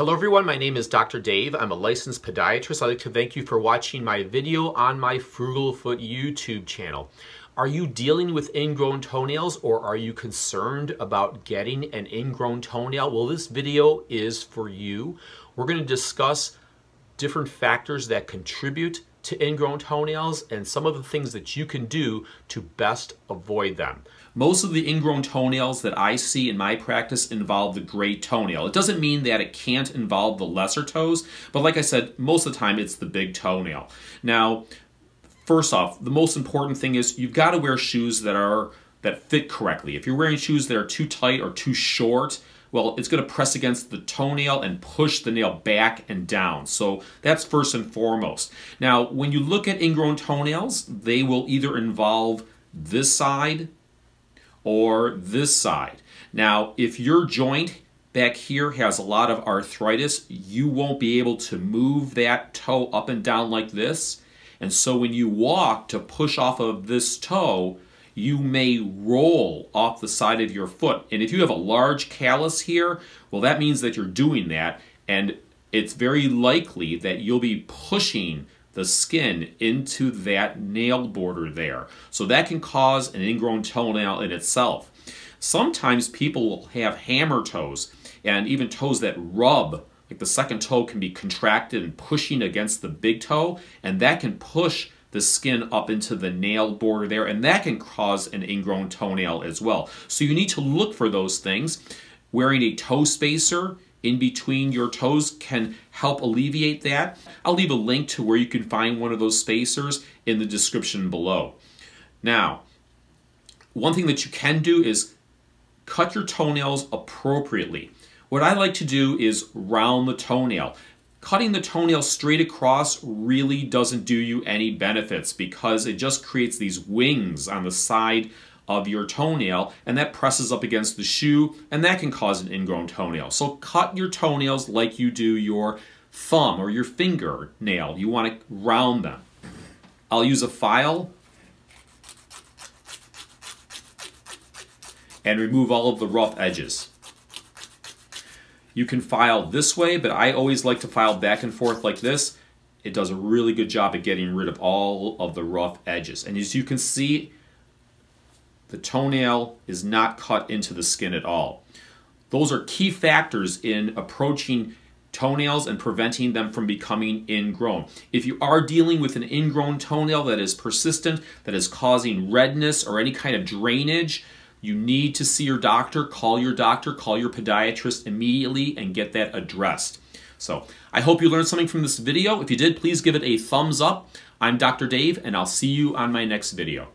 Hello everyone, my name is Dr. Dave. I'm a licensed podiatrist. I'd like to thank you for watching my video on my Frugal Foot YouTube channel. Are you dealing with ingrown toenails or are you concerned about getting an ingrown toenail? Well, this video is for you. We're going to discuss different factors that contribute to ingrown toenails and some of the things that you can do to best avoid them. Most of the ingrown toenails that I see in my practice involve the great toenail. It doesn't mean that it can't involve the lesser toes, but like I said, most of the time it's the big toenail. Now, first off, the most important thing is you've got to wear shoes that are that fit correctly. If you're wearing shoes that are too tight or too short, well, it's going to press against the toenail and push the nail back and down. So that's first and foremost. Now, when you look at ingrown toenails, they will either involve this side or this side. Now, if your joint back here has a lot of arthritis, you won't be able to move that toe up and down like this. And so when you walk to push off of this toe, you may roll off the side of your foot. And if you have a large callus here, well, that means that you're doing that. And it's very likely that you'll be pushing the skin into that nail border there. So that can cause an ingrown toenail in itself. Sometimes people will have hammer toes and even toes that rub like the second toe can be contracted and pushing against the big toe and that can push the skin up into the nail border there, and that can cause an ingrown toenail as well. So you need to look for those things. Wearing a toe spacer in between your toes can help alleviate that. I'll leave a link to where you can find one of those spacers in the description below. Now, one thing that you can do is cut your toenails appropriately. What I like to do is round the toenail cutting the toenail straight across really doesn't do you any benefits because it just creates these wings on the side of your toenail and that presses up against the shoe and that can cause an ingrown toenail. So cut your toenails like you do your thumb or your finger nail. You want to round them. I'll use a file and remove all of the rough edges. You can file this way, but I always like to file back and forth like this. It does a really good job at getting rid of all of the rough edges. And as you can see, the toenail is not cut into the skin at all. Those are key factors in approaching toenails and preventing them from becoming ingrown. If you are dealing with an ingrown toenail that is persistent, that is causing redness or any kind of drainage, you need to see your doctor, call your doctor, call your podiatrist immediately and get that addressed. So I hope you learned something from this video. If you did, please give it a thumbs up. I'm Dr. Dave, and I'll see you on my next video.